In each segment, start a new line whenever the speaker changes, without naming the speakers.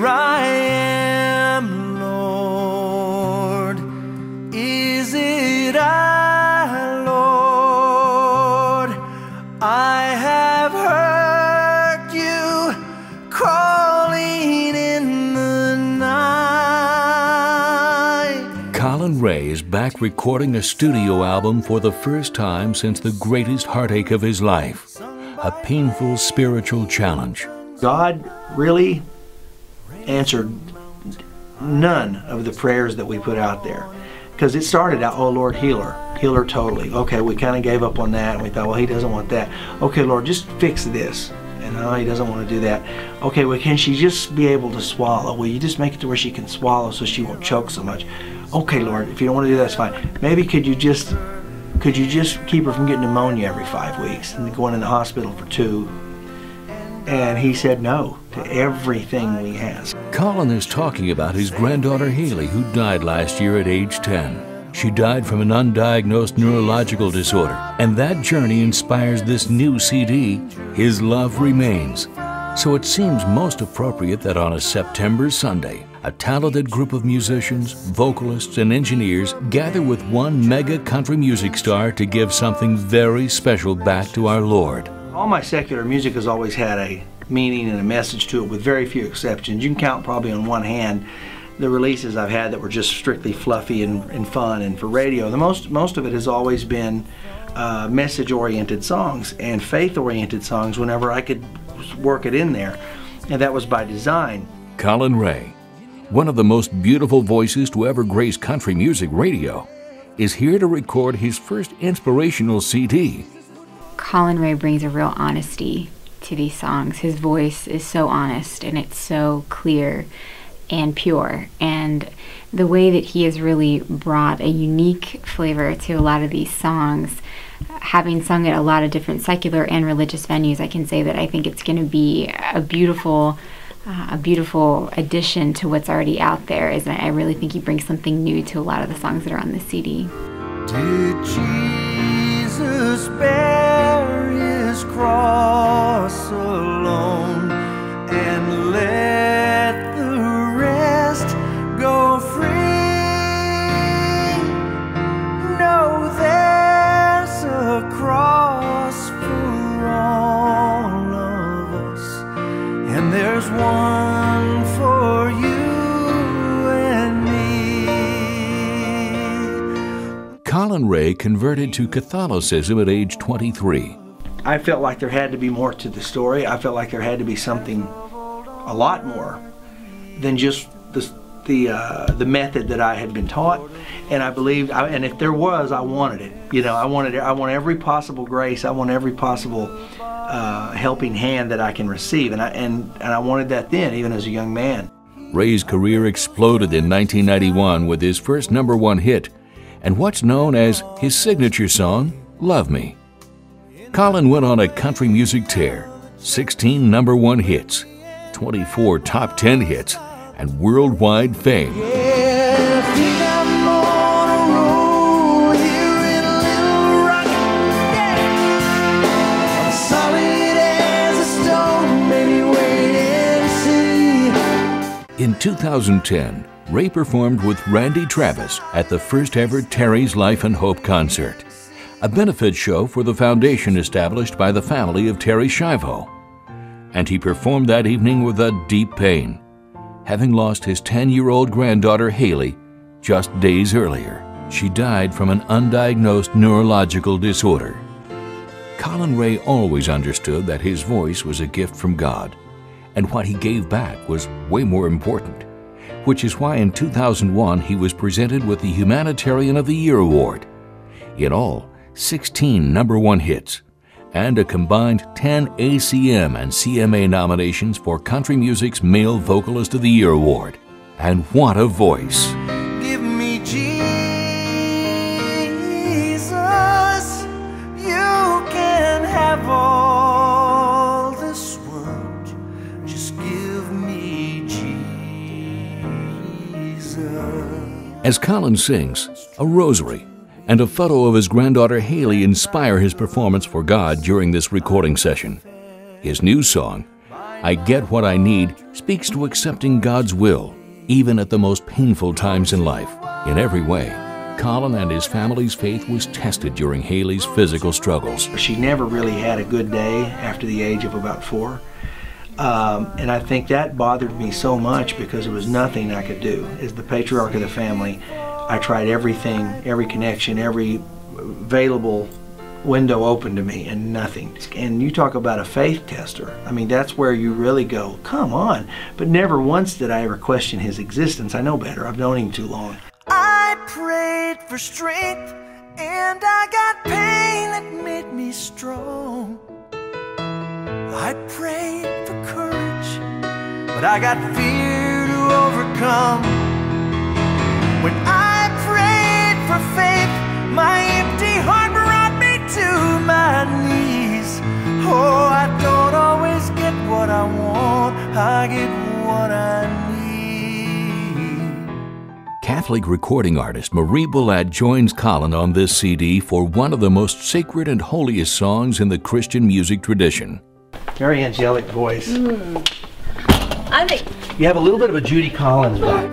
Here I am, Lord. Is it I, Lord? I have heard you calling in the night.
Collin Raye is back recording a studio album for the first time since the greatest heartache of his life a painful spiritual challenge.
God really answered none of the prayers that we put out there. Because it started out, oh Lord, heal her. Heal her totally. Okay, we kind of gave up on that and we thought, well, he doesn't want that. Okay, Lord, just fix this. And no, he doesn't want to do that. Okay, well, can she just be able to swallow? Will you just make it to where she can swallow so she won't choke so much? Okay, Lord, if you don't want to do that, that's fine. Maybe could you just could you just keep her from getting pneumonia every five weeks and going in the hospital for two? And he said no to everything we asked.
Collin is talking about his granddaughter Haley, who died last year at age 10. She died from an undiagnosed neurological disorder, and that journey inspires this new CD, His Love Remains. So it seems most appropriate that on a September Sunday, a talented group of musicians, vocalists, and engineers gather with one mega country music star to give something very special back to our Lord.
All my secular music has always had a meaning and a message to it, with very few exceptions. You can count probably on one hand the releases I've had that were just strictly fluffy and, and fun and for radio. The most most of it has always been uh, message-oriented songs and faith-oriented songs. Whenever I could work it in there, and that was by design.
Collin Raye, one of the most beautiful voices to ever grace country music radio, is here to record his first inspirational CD.
Collin Raye brings a real honesty to these songs. His voice is so honest and it's so clear and pure. And the way that he has really brought a unique flavor to a lot of these songs, having sung at a lot of different secular and religious venues, I can say that I think it's going to be a beautiful. Uh, a beautiful addition to what's already out there is I really think he brings something new to a lot of the songs that are on the CD.
There's one for you and me.
Collin Raye converted to Catholicism at age 23.
I felt like there had to be more to the story. I felt like there had to be something, a lot more, than just the the uh, the method that I had been taught. And I believed, I, and if there was, I wanted it. You know, I wanted I want every possible grace. I want every possible uh, helping hand that I can receive. And I and and I wanted that then, even as a young man.
Raye's career exploded in 1991 with his first number one hit and what's known as his signature song, Love Me. Collin went on a country music tear 16 number one hits, 24 top 10 hits, and worldwide fame.
In
2010, Raye performed with Randy Travis at the first ever Terri's Life and Hope concert, a benefit show for the foundation established by the family of Terri Schiavo. And he performed that evening with a deep pain, having lost his 10 year old granddaughter Haley just days earlier. She died from an undiagnosed neurological disorder. Collin Raye always understood that his voice was a gift from God, and what he gave back was way more important which is why in 2001 he was presented with the Humanitarian of the Year Award. In all, 16 number one hits, and a combined 10 ACM and CMA nominations for country music's Male Vocalist of the Year Award. And what a voice!
Give me Jesus. You can have all this world. Just give me Jesus.
As Collin sings, a rosary and a photo of his granddaughter Haley inspire his performance for God during this recording session. His new song, I Get What I Need speaks to accepting God's will, even at the most painful times in life, in every way. Collin and his family's faith was tested during Haley's physical struggles.
She never really had a good day after the age of about four. Um, and I think that bothered me so much because there was nothing I could do. As the patriarch of the family, I tried everything, every connection, every available window open to me and nothing. And you talk about a faith tester. I mean, that's where you really go, come on. But never once did I ever question his existence. I know better. I've known him too long.
I prayed for strength and I got pain that made me strong. I prayed for courage, but I got fear to overcome. When I my empty heart brought me to my knees. Oh, I don't always get what I want, I get what I need.
Catholic recording artist Marie Bellet joins Collin on this CD for one of the most sacred and holiest songs in the Christian music tradition.
Very angelic voice. Hmm.
I think
You have a little bit of a Judy Collins vibe.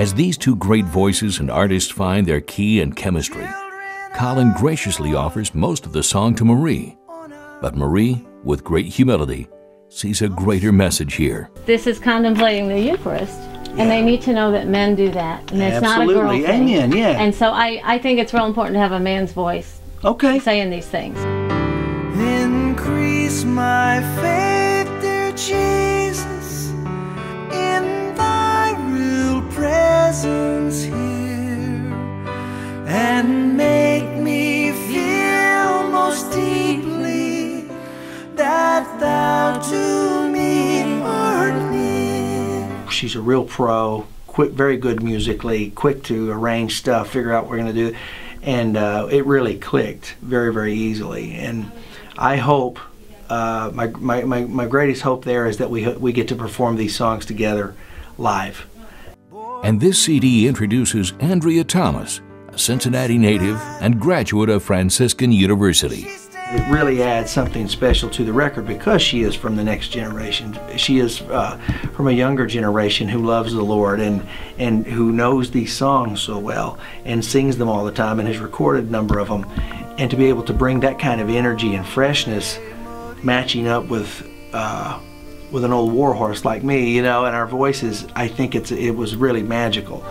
As these two great voices and artists find their key and chemistry, Collin graciously offers most of the song to Marie. But Marie, with great humility, sees a greater message here.
this is contemplating the Eucharist, and they need to know that men do that, and it's not a girl
Absolutely.
thing.
Amen, yeah.
And so I, I think it's real important to have a man's voice
Okay.
saying these things.
Increase my faith, dear Jesus,
a real pro, quick, very good musically, quick to arrange stuff, figure out what we're going to do. And uh, it really clicked very, very easily. And I hope, uh, my, my, my, my greatest hope there is that we, we get to perform these songs together live.
And this CD introduces Andrea Thomas, a Cincinnati native and graduate of Franciscan University.
It really adds something special to the record because she is from the next generation. She is uh, from a younger generation who loves the Lord and and who knows these songs so well and sings them all the time and has recorded a number of them. And to be able to bring that kind of energy and freshness, matching up with uh, with an old warhorse like me, you know, and our voices, I think it's it was really magical.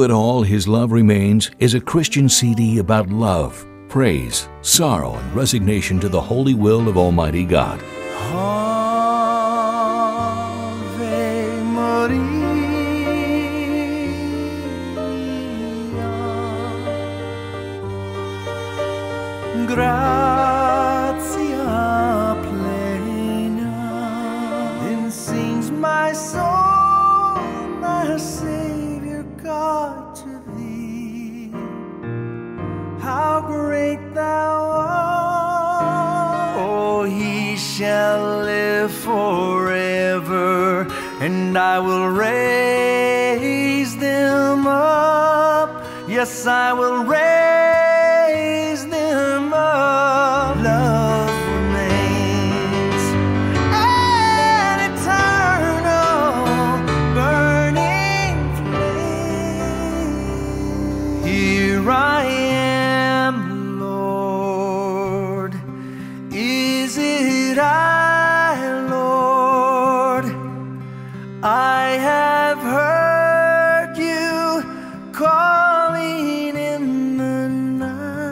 Through it all, His Love Remains is a Christian CD about love, praise, sorrow, and resignation to the holy will of Almighty God.
Ave Maria. Shall live forever, and I will raise them up. Yes, I will raise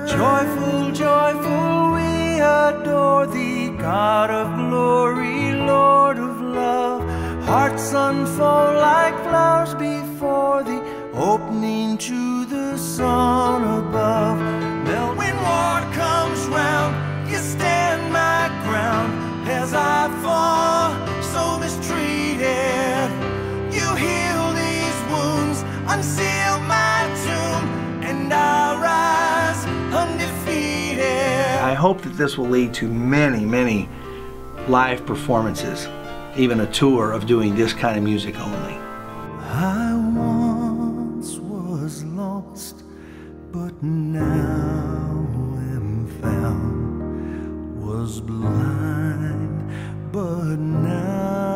Joyful, joyful, we adore thee, God of glory, Lord of love. Hearts unfold like flowers before thee, opening to the sun above. Melt when war comes round, you stand my ground as I fall.
Hope that this will lead to many, many live performances, even a tour of doing this kind of music only.
I once was lost, but now am found. Was blind, but now